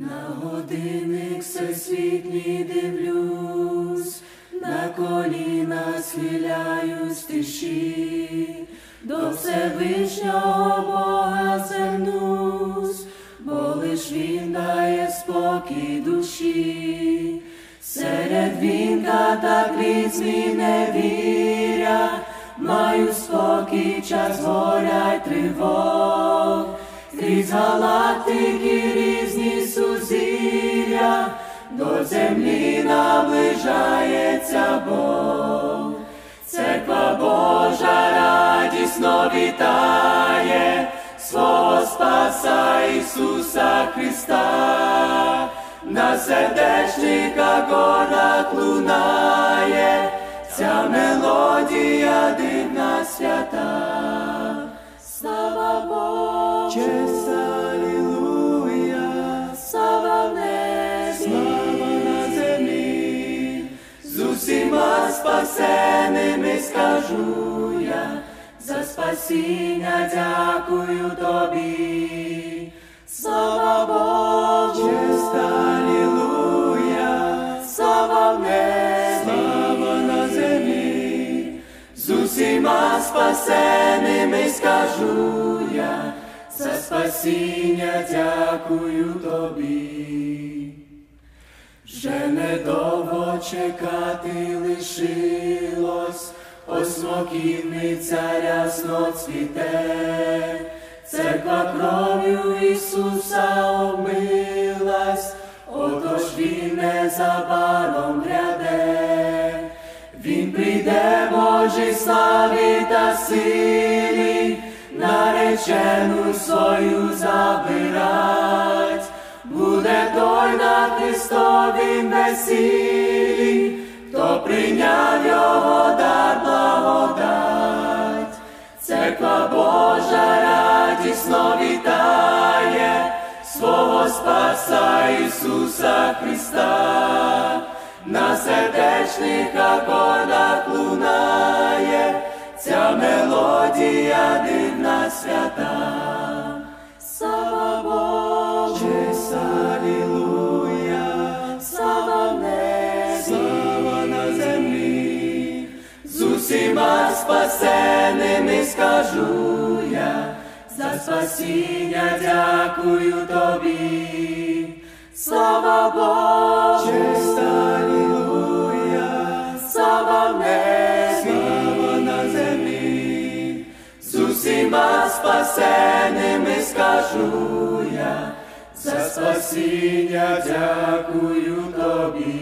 На годинник всесвітній дивлюсь, на коліна схиляюсь тиші, до Всевишнього Бога звернусь, бо лиш він дає спокій душі, серед вінка та крізь не віря, маю спокій, час горя й тривог, крізь галактики землі наближається Бог. Церква Божа радісно вітає свого Спаса Ісуса Христа, на сердечних акордах лунає ця мелодія дивна свята. Слава Богу, спасеними скажу я, за спасіння дякую тобі. Слава Богу, алілуя, слава в небі, слава на землі, з усіма спасеними скажу я, за спасіння дякую тобі. Вже недовго чекати лишилось, осмоківниця рясно цвіте, церква кров'ю Ісуса омилась, отож він незабаром гряде, він прийде Божій славі та силі, наречену свою забирать, буде той на Христовім весіллі, прийняв його дар благодать. Церква Божа радісно вітає свого Спаса Ісуса Христа, на сердечних акордах лунає ця мелодія дивна свята. Спасеними скажу я, за спасіння дякую тобі. Слава Богу, честь, алілуя, слава в небі, слава на землі, з усіма спасеними скажу я, за спасіння дякую тобі.